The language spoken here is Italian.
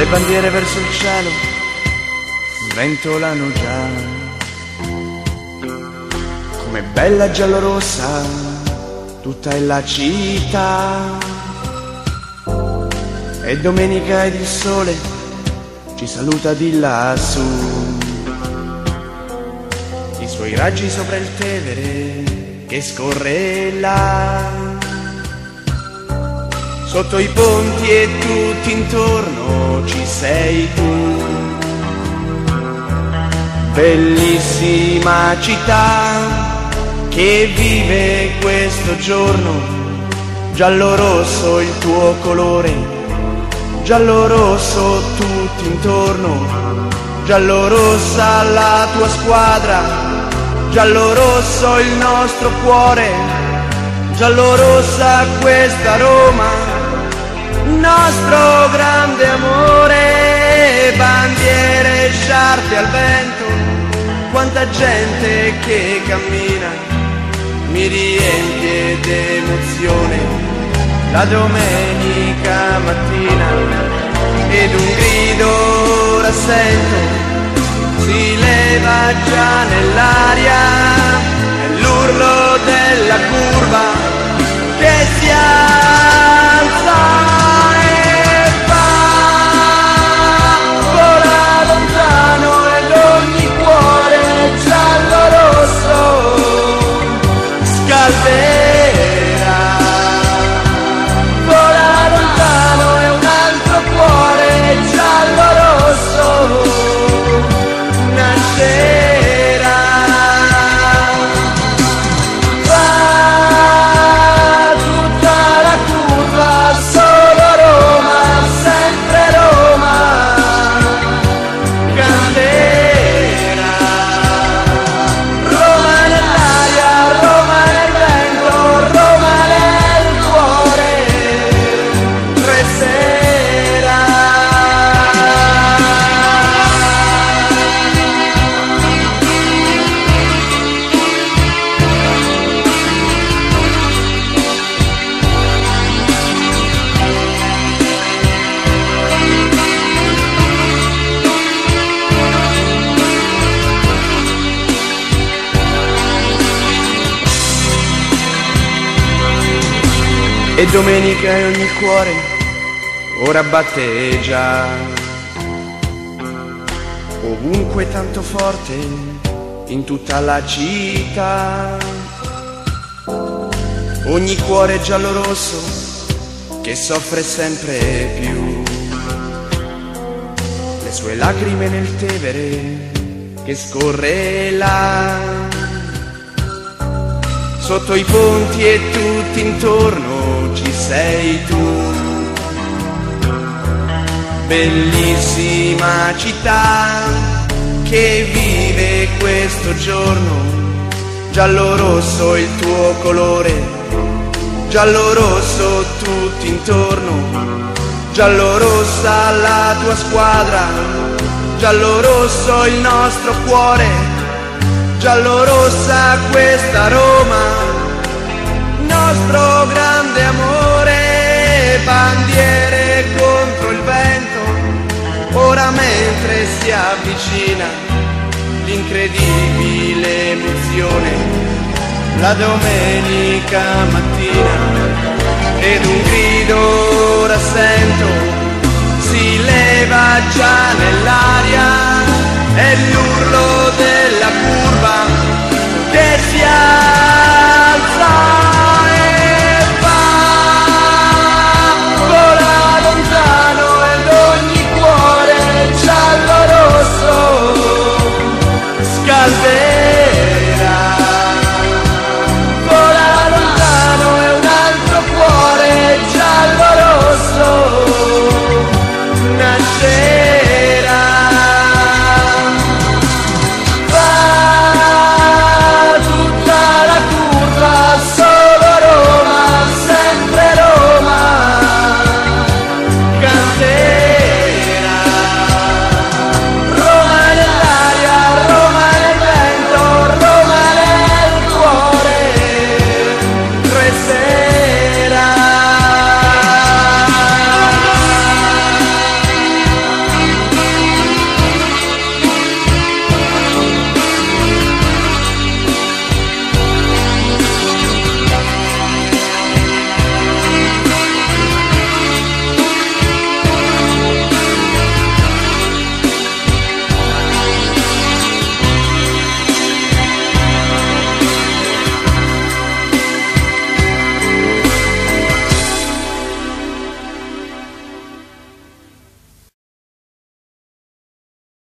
le bandiere verso il cielo sventolano già. Come bella giallorossa, tutta è la città. E domenica ed il sole ci saluta di lassù. I suoi raggi sopra il Tevere che scorre là sotto i ponti e tutti intorno ci sei tu. Bellissima città che vive questo giorno, giallo rosso il tuo colore, giallo rosso tutti intorno, giallo rossa la tua squadra, giallo rosso il nostro cuore, giallo rossa questa Roma nostro grande amore, bandiere sciarpe al vento, quanta gente che cammina, mi riempie d'emozione la domenica mattina ed un grido ora E domenica e ogni cuore ora batte già. Ovunque tanto forte, in tutta la città. Ogni cuore giallo rosso che soffre sempre più. Le sue lacrime nel Tevere che scorre là. Sotto i ponti e tutti intorno ci sei tu. Bellissima città che vive questo giorno, giallo rosso il tuo colore, giallo rosso tutti intorno, giallo rossa la tua squadra, giallo rosso il nostro cuore, giallo rossa questa Roma nostro grande avvicina l'incredibile emozione, la domenica mattina, ed un grido ora sento, si leva già nell'aria,